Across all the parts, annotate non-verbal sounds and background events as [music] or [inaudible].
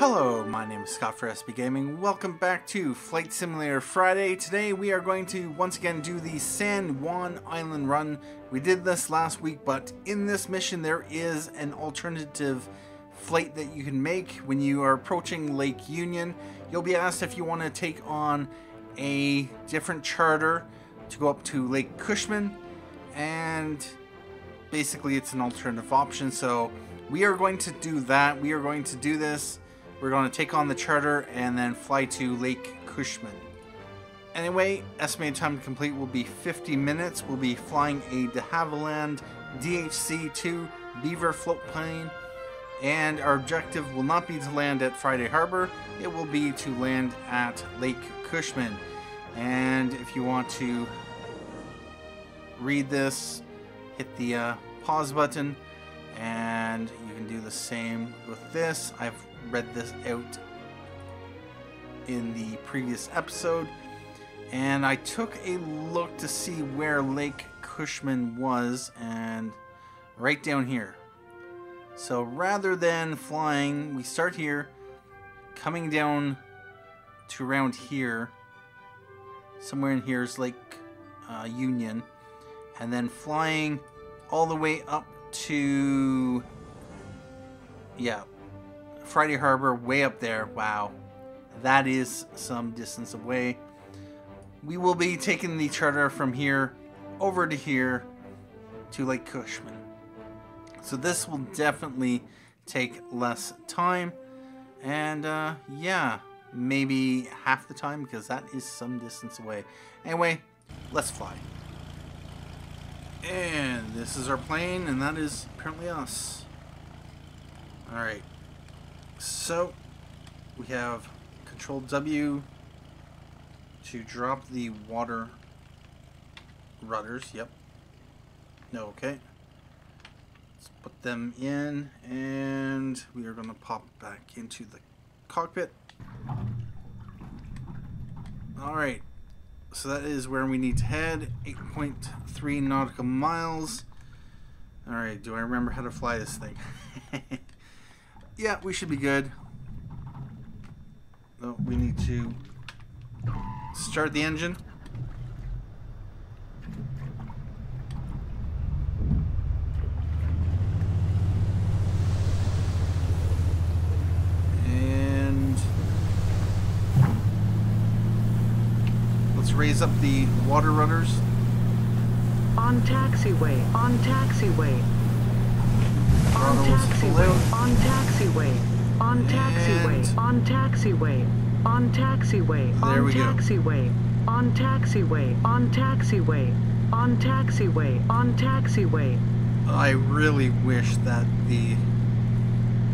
Hello, my name is Scott for SB Gaming. Welcome back to Flight Simulator Friday. Today we are going to once again do the San Juan Island run. We did this last week, but in this mission there is an alternative flight that you can make when you are approaching Lake Union. You'll be asked if you want to take on a different charter to go up to Lake Cushman, and basically it's an alternative option. So we are going to do that. We are going to do this. We're going to take on the charter and then fly to Lake Cushman. Anyway, estimated time to complete will be 50 minutes. We'll be flying a de Havilland DHC-2 Beaver float plane and our objective will not be to land at Friday Harbor, it will be to land at Lake Cushman. And if you want to read this, hit the uh, pause button, and you can do the same with this. I've read this out in the previous episode, and I took a look to see where Lake Cushman was, and right down here. So rather than flying, we start here, coming down to around here. Somewhere in here is Lake uh, Union. And then flying all the way up to, yeah, Friday Harbor, way up there. Wow, that is some distance away. We will be taking the charter from here over to here to Lake Cushman. So this will definitely take less time. And uh, yeah, maybe half the time because that is some distance away. Anyway, let's fly. And this is our plane, and that is apparently us. Alright. So, we have Control W to drop the water rudders. Yep. No, okay. Let's put them in, and we are going to pop back into the cockpit. Alright, so that is where we need to head, 8.3 nautical miles. Alright, do I remember how to fly this thing? [laughs] yeah, we should be good. Oh, we need to start the engine. And let's raise up the water rudders. On taxiway, on taxiway. On taxiway, on taxiway. On taxiway, on taxiway. On taxiway, on taxiway. On taxiway, on taxiway. On taxiway, on taxiway. I really wish that the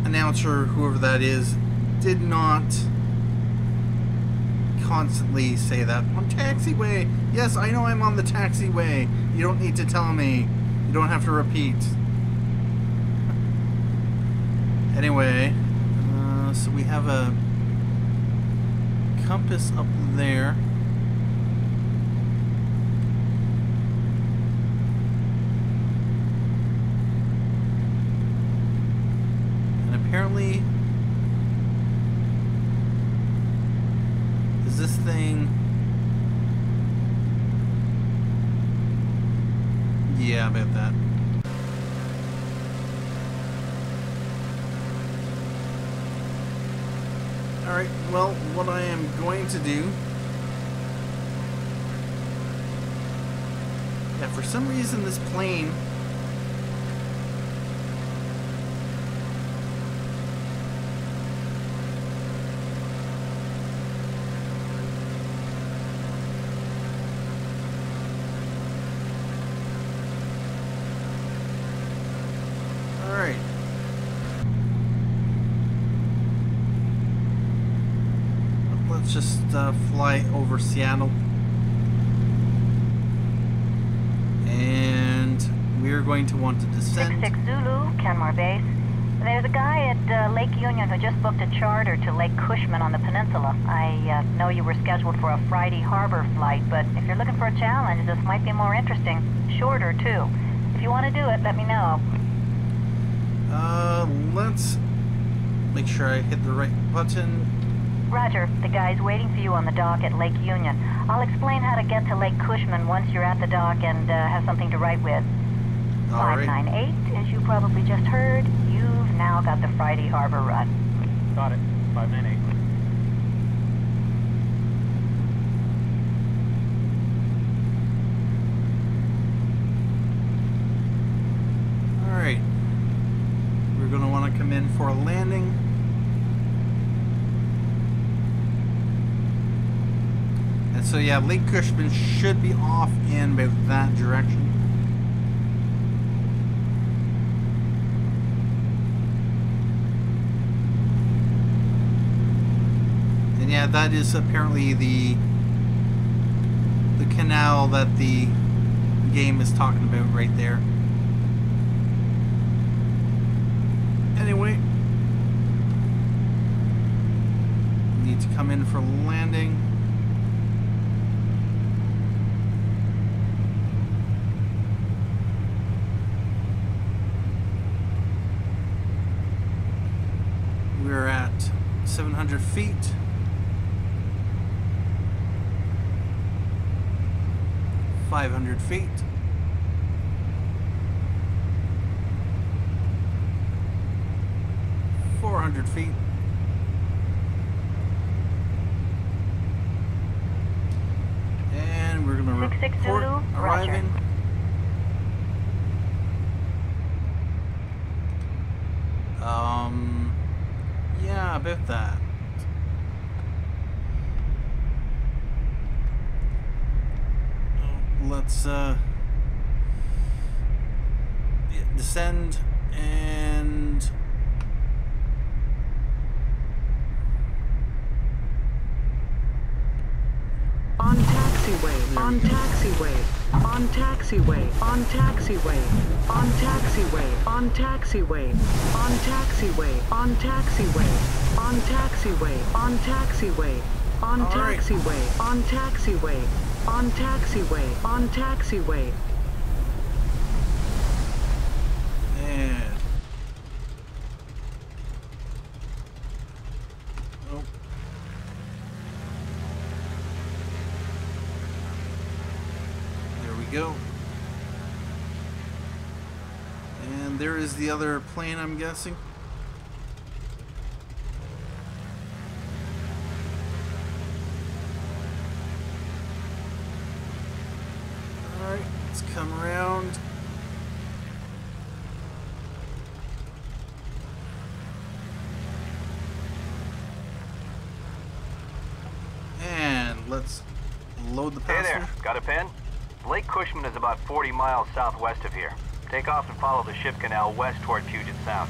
announcer, whoever that is, did not constantly say that on taxiway. Yes, I know I'm on the taxiway. You don't need to tell me. You don't have to repeat. Anyway, uh, so we have a compass up there. And apparently, is this thing. Yeah, about that. Alright, well, what I going to do. Yeah, for some reason, this plane Alright. Let's just uh, fly over Seattle. And we're going to want to descend. 66 Zulu, Kenmore Base. There's a guy at uh, Lake Union who just booked a charter to Lake Cushman on the peninsula. I uh, know you were scheduled for a Friday harbor flight, but if you're looking for a challenge, this might be more interesting. Shorter, too. If you want to do it, let me know. Uh, let's make make sure I hit the right button. Roger. The guy's waiting for you on the dock at Lake Union. I'll explain how to get to Lake Cushman once you're at the dock and uh, have something to write with. All right. 598, as you probably just heard, you've now got the Friday Harbor run. Got it. 598. All right. We're going to want to come in for a landing. And so, yeah, Lake Cushman should be off in about that direction. And yeah, that is apparently the the canal that the game is talking about right there. Anyway, need to come in for landing. We're at 700 feet. Five hundred feet. Four hundred feet. And we're gonna Six, six, report Zulu, roger. arriving. Um, yeah, about that. Let's uh, descend and On taxiway, on taxiway, on taxiway, on taxiway, on taxiway, on taxiway, on taxiway, on taxiway, on taxiway, on taxiway, on taxiway, on taxiway, on taxiway, on taxiway. and oh. There we go. And there is the other plane, I'm guessing. Alright, let's come around. And let's load the Hey passenger. there. Got a pen? Lake Cushman is about 40 miles southwest of here. Take off and follow the ship canal west toward Puget Sound.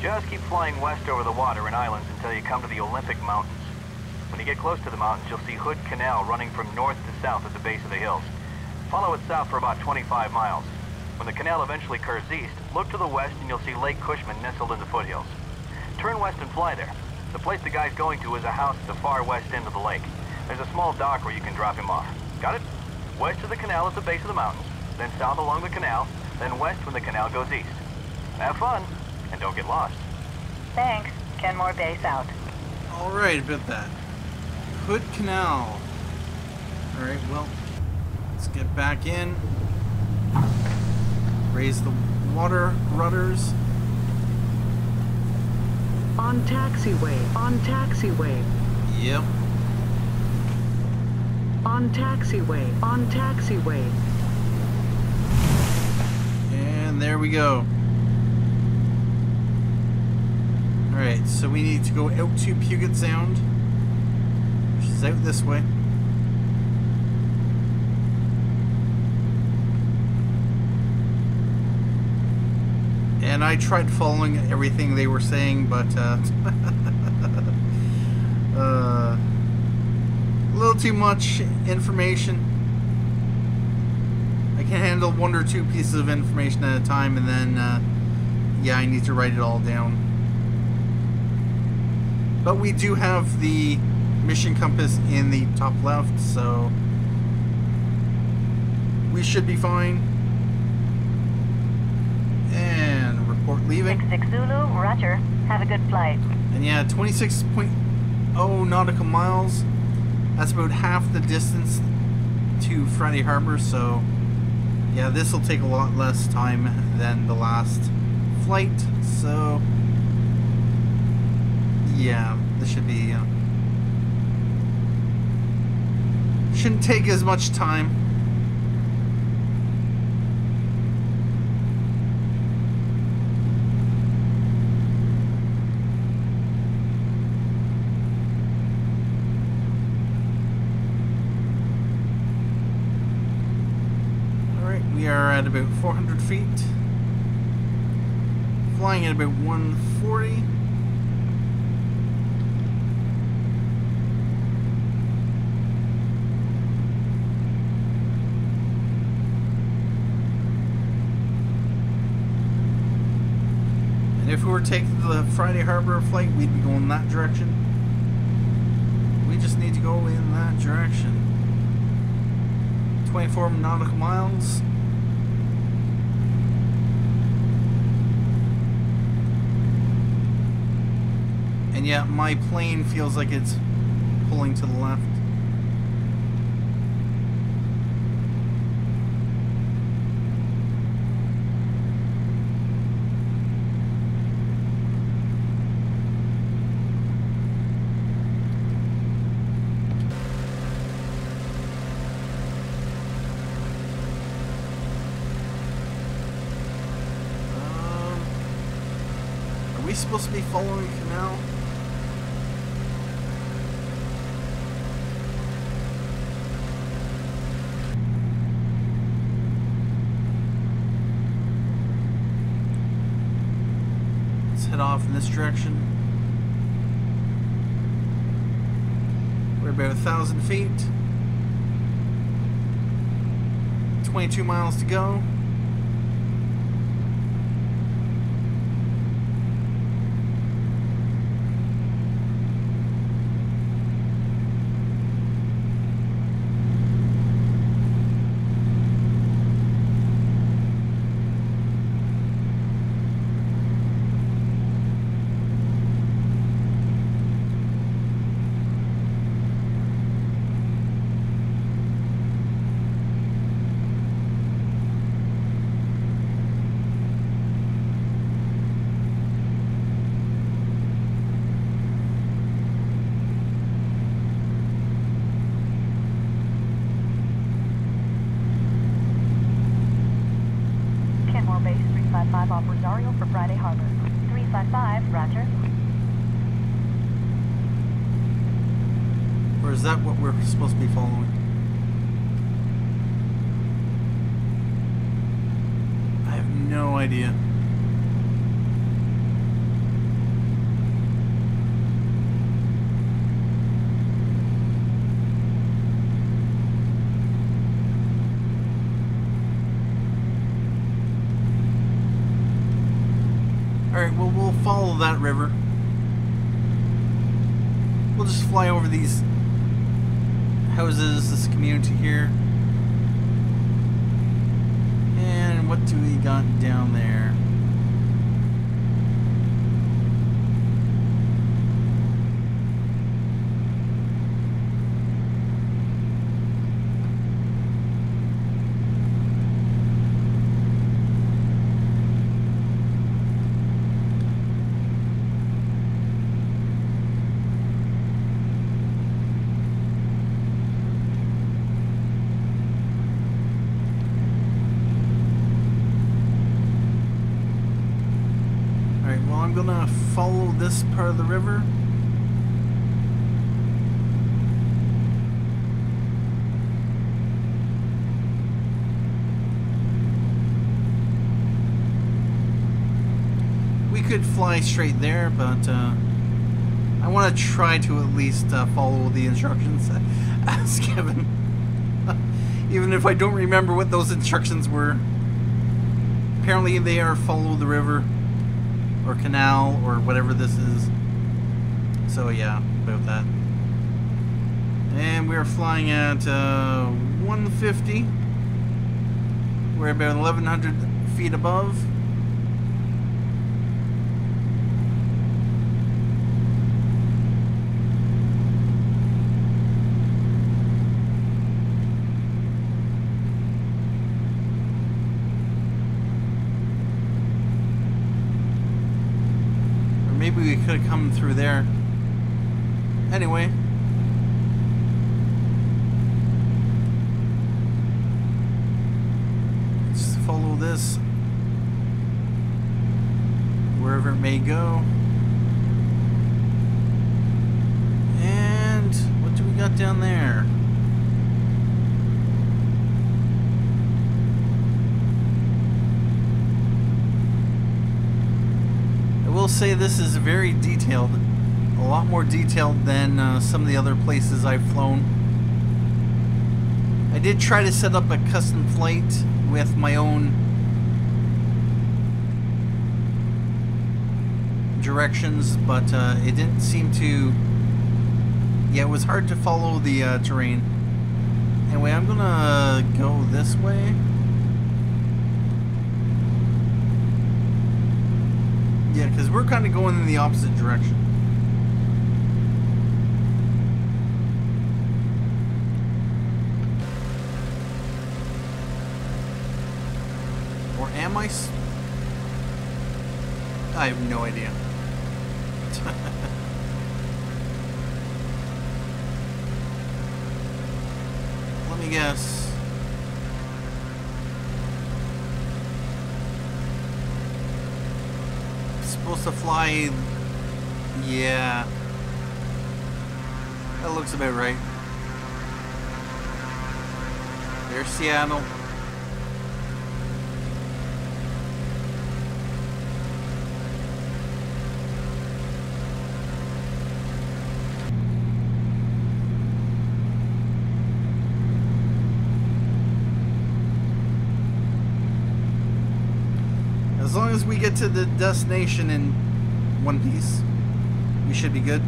Just keep flying west over the water and islands until you come to the Olympic Mountains. When you get close to the mountains, you'll see Hood Canal running from north to south at the base of the hills. Follow it south for about 25 miles. When the canal eventually curves east, look to the west and you'll see Lake Cushman nestled in the foothills. Turn west and fly there. The place the guy's going to is a house at the far west end of the lake. There's a small dock where you can drop him off. Got it? West of the canal at the base of the mountains, then south along the canal, then west when the canal goes east. Have fun, and don't get lost. Thanks. Kenmore Base out. Alright, about that. Hood Canal. Alright, well, let's get back in. Raise the water rudders. On taxiway, on taxiway, Yep. on taxiway, on taxiway. There we go. Alright, so we need to go out to Puget Sound, which is out this way. And I tried following everything they were saying, but uh, [laughs] uh, a little too much information. Can handle one or two pieces of information at a time, and then, uh, yeah, I need to write it all down. But we do have the mission compass in the top left, so we should be fine. And report leaving. Six six Zulu, roger. Have a good flight. And yeah, 26.0 nautical miles. That's about half the distance to Friday Harbor, so yeah, this will take a lot less time than the last flight, so yeah, this should be uh, shouldn't take as much time. Alright, we are at about 400 feet. Flying at about 140. And if we were taking the Friday Harbor flight, we'd be going that direction. We just need to go in that direction. 24 nautical miles. And yet my plane feels like it's pulling to the left. Um, supposed to be following the canal? Let's head off in this direction. We're about a thousand feet. 22 miles to go. Kenmore Base 355 off Rosario for Friday Harbor. 355, roger. Or is that what we're supposed to be following? I have no idea. Alright, well, we'll follow that river. We'll just fly over these houses, this community here. Do we got down there? Alright, well, I'm gonna follow this part of the river. We could fly straight there, but uh, I want to try to at least uh, follow the instructions [laughs] as given. [laughs] Even if I don't remember what those instructions were. Apparently, they are follow the river or canal or whatever this is. So yeah, about that. And we're flying at uh, 150. We're about 1,100 feet above. maybe we could have come through there. Anyway. Let's follow this. Wherever it may go. And what do we got down there? I will say this is very detailed. A lot more detailed than uh, some of the other places I've flown. I did try to set up a custom flight with my own directions, but uh, it didn't seem to. Yeah, it was hard to follow the uh, terrain. Anyway, I'm gonna go this way. Yeah, because we're kind of going in the opposite direction. Or am I? I have no idea. [laughs] Let me guess. Supposed to fly. Yeah. That looks about right. There's Seattle. As long as we get to the destination in one piece, we should be good.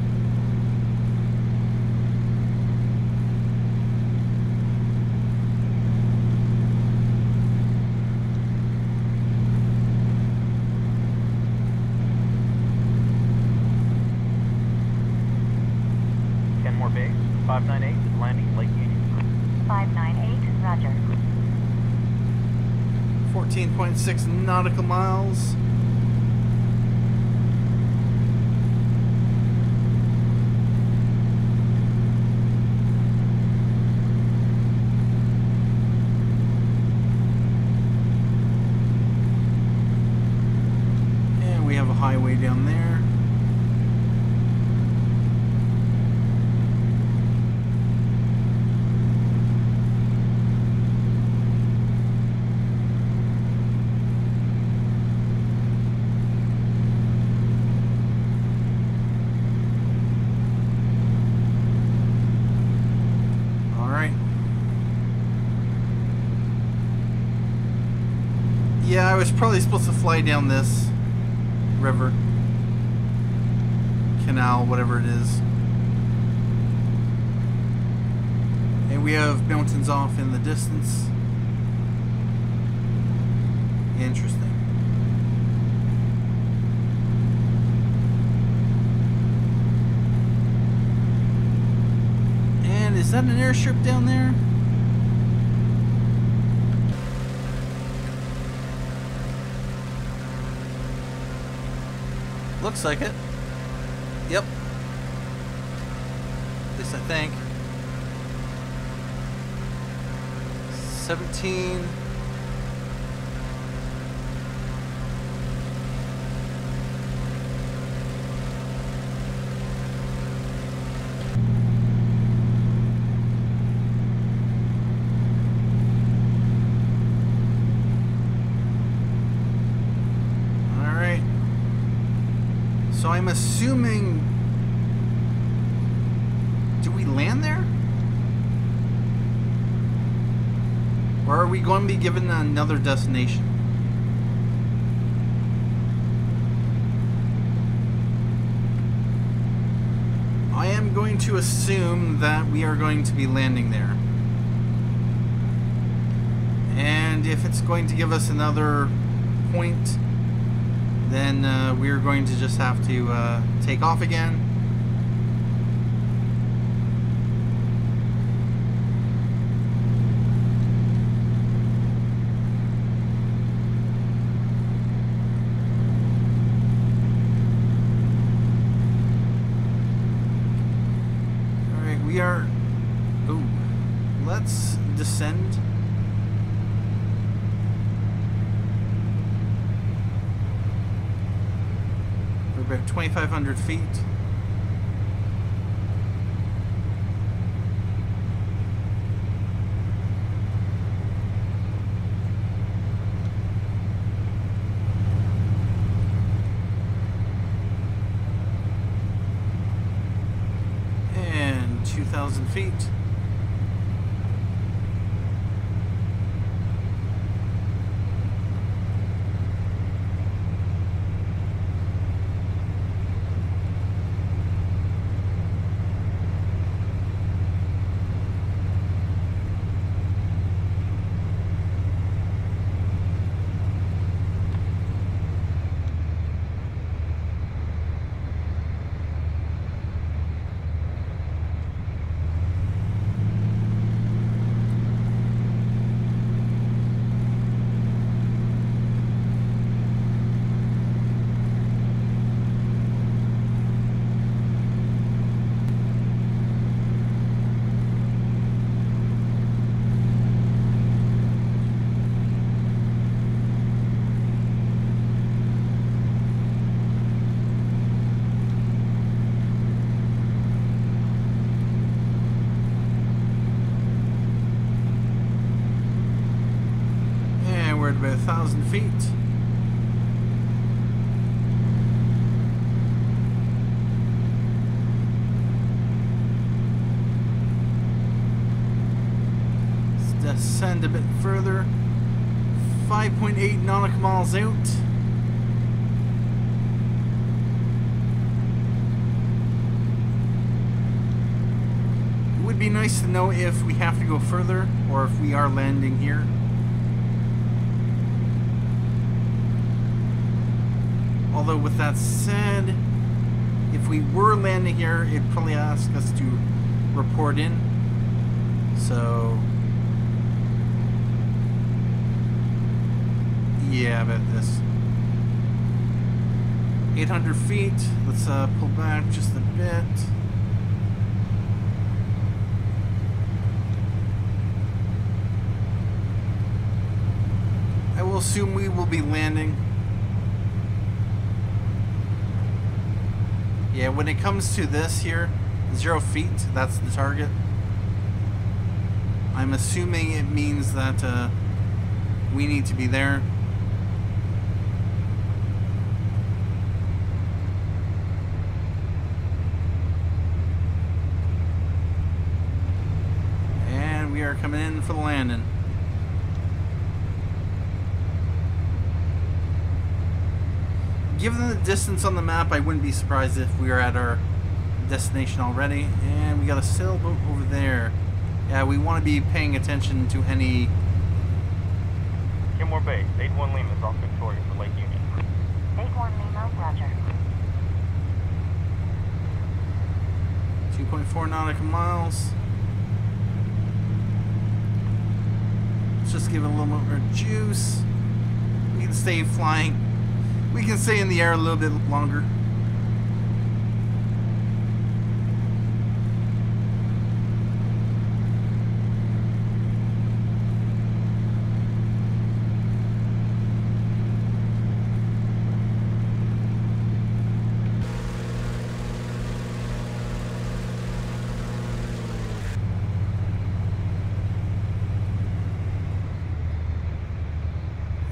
Kenmore Base, 598 is landing Lake Union. 598, roger. 14.6 nautical miles. And we have a highway down there. All right. Yeah, I was probably supposed to fly down this river, canal, whatever it is. And we have mountains off in the distance. Interesting. And is that an airstrip down there? Looks like it. Yep. At least I think. 17. All right. So I'm assuming. Do we land there? Or are we going to be given another destination? I am going to assume that we are going to be landing there. And if it's going to give us another point, then uh, we're going to just have to uh, take off again. We are. Ooh. Let's descend. We're about 2,500 feet. 2,000 feet. Let's descend a bit further. 5.8 nautical miles out. It would be nice to know if we have to go further or if we are landing here. Although with that said, if we were landing here, it'd probably ask us to report in. So yeah, about this. 800 feet. Let's uh, pull back just a bit. I will assume we will be landing. Yeah, when it comes to this here, zero feet, that's the target. I'm assuming it means that uh, we need to be there. And we are coming in for the landing. Given the distance on the map, I wouldn't be surprised if we were at our destination already. And we got a sailboat over there. Yeah, we want to be paying attention to any... Kenmore Base, 81 Lima is off Victoria for Lake Union. 81 Lima, roger. 2.4 nautical miles. Let's just give it a little more juice. We can stay flying. We can stay in the air a little bit longer.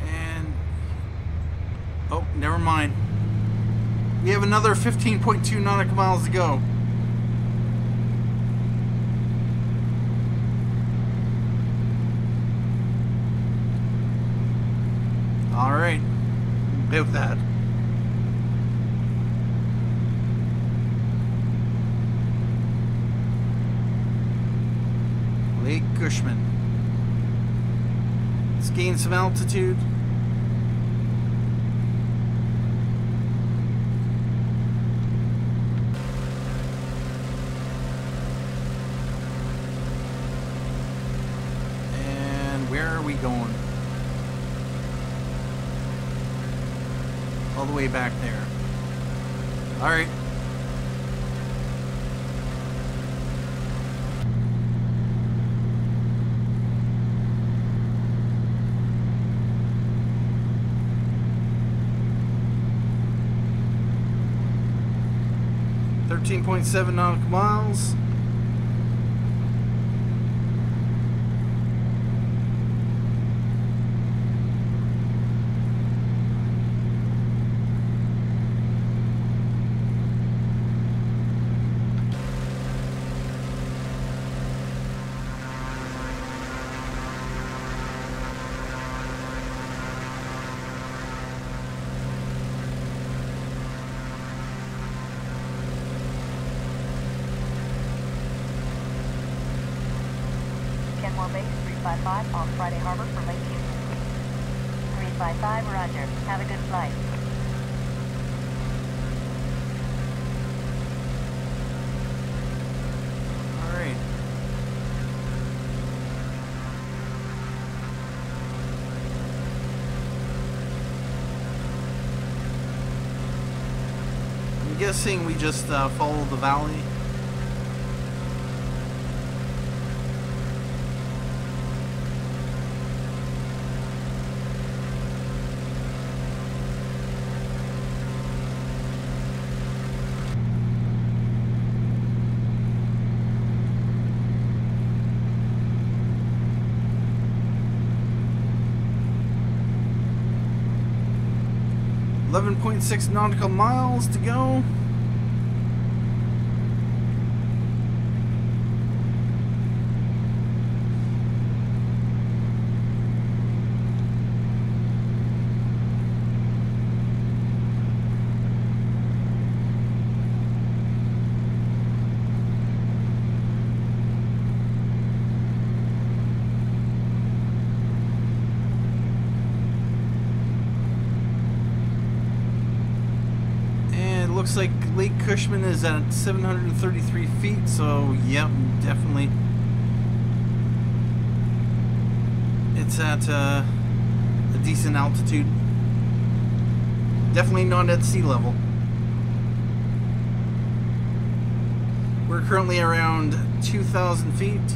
And oh, never mind. We have another 15.2 nautical miles to go. All right, about that. Lake Cushman. Let's gain some altitude. way back there. All right. Thirteen point seven nautical miles. Guessing we just uh, follow the valley. Eleven point six nautical miles to go. And it looks like Lake Cushman is at 733 feet, so yep, definitely. It's at uh, a decent altitude. Definitely not at sea level. We're currently around 2,000 feet,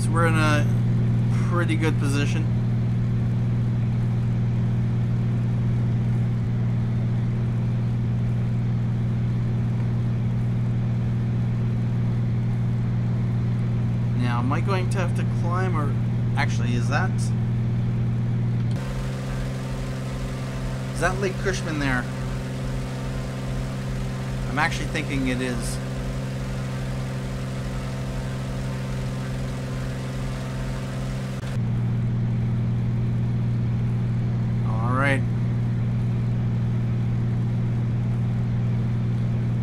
so we're in a pretty good position. Now, am I going to have to climb or actually is that Is that Lake Cushman there? I'm actually thinking it is. All right.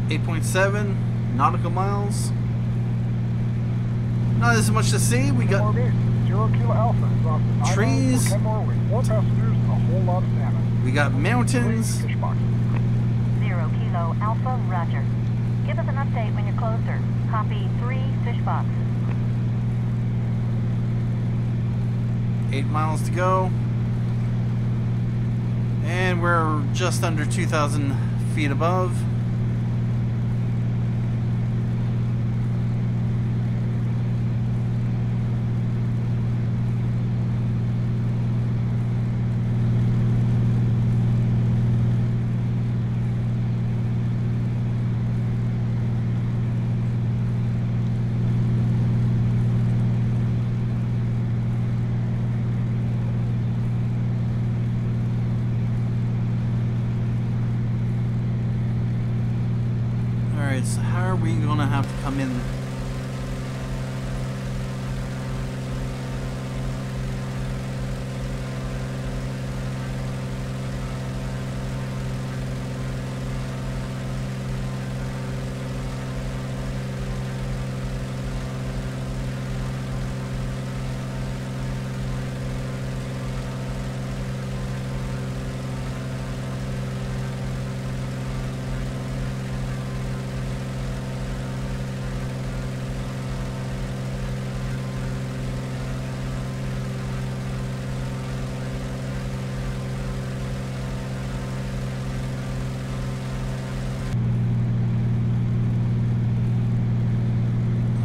8.7 nautical miles. Not as much to see. We got Kenmore Base, Zero Kilo Alpha is off the nine Trees. for Kenmore with four passengers and a whole lot of salmon. we got mountains. Zero Kilo Alpha, roger. Give us an update when you're closer. Copy 3, fish box. Eight miles to go. And we're just under 2,000 feet above. Alright, so how are we gonna have to come in?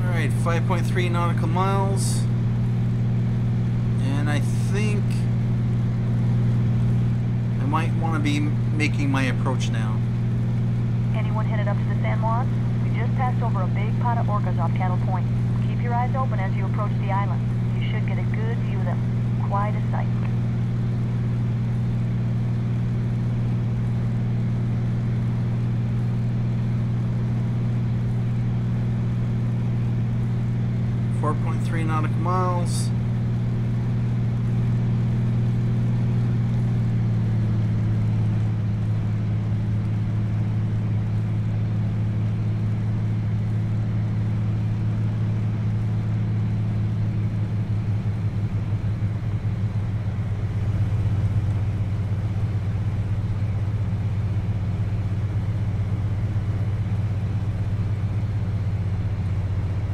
Alright, 5.3 nautical miles. And I think I might want to be making my approach now. Anyone headed up to the San Juan? We just passed over a big pot of orcas off Cattle Point. Keep your eyes open as you approach the island. You should get a good view of them. Quite a sight. Four point three nautical miles.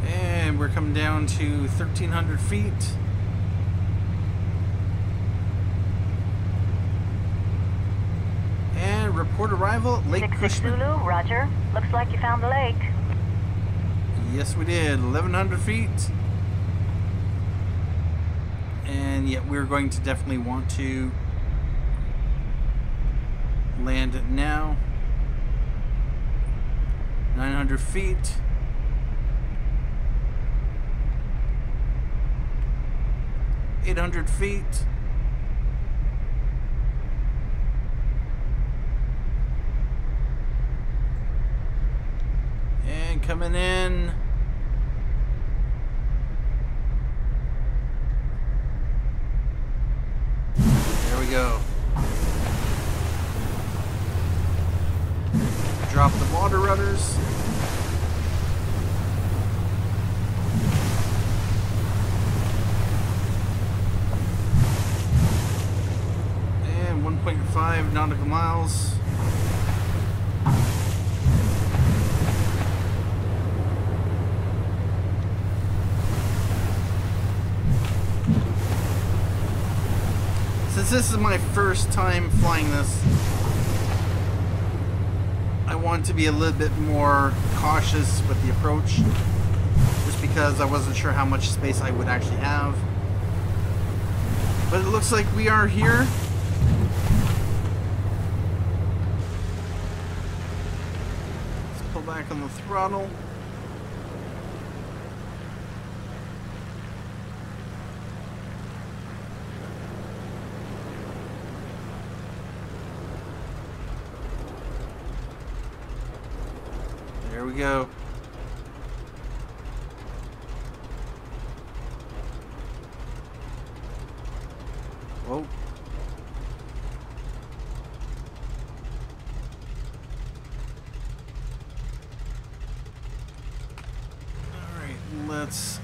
And we're coming down to 1,300 feet. And report arrival at Lake Six six Cushman. Zulu, Roger. Looks like you found the lake. Yes, we did. 1,100 feet. And yet we're going to definitely want to land it now. 900 feet. Eight hundred feet. And coming in. There we go. Drop the water rudders. And 1.5 nautical miles. Since this is my first time flying this, I want to be a little bit more cautious with the approach. Just because I wasn't sure how much space I would actually have. But it looks like we are here. Back on the throttle. There we go. Whoa. Alright, let's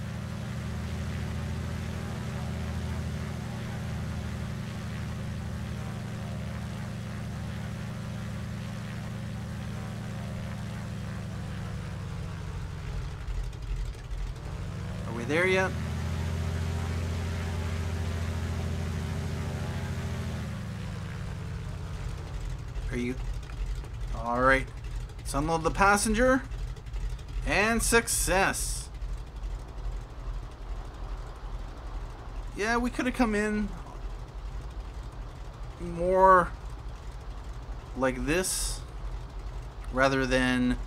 Are we there yet? Are you? All right. Let's unload the passenger. And success. Yeah, we could have come in more like this rather than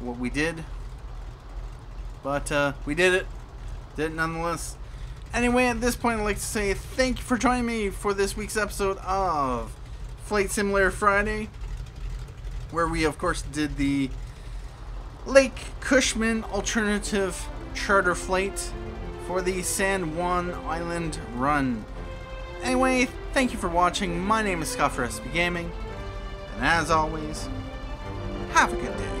what we did. But uh, we did it. Did it nonetheless. Anyway, at this point, I'd like to say thank you for joining me for this week's episode of Flight Simulator Friday, where we, of course, did the Lake Cushman alternative charter flight for the San Juan Island run. Anyway, thank you for watching. My name is Scott for SB Gaming, and as always, have a good day.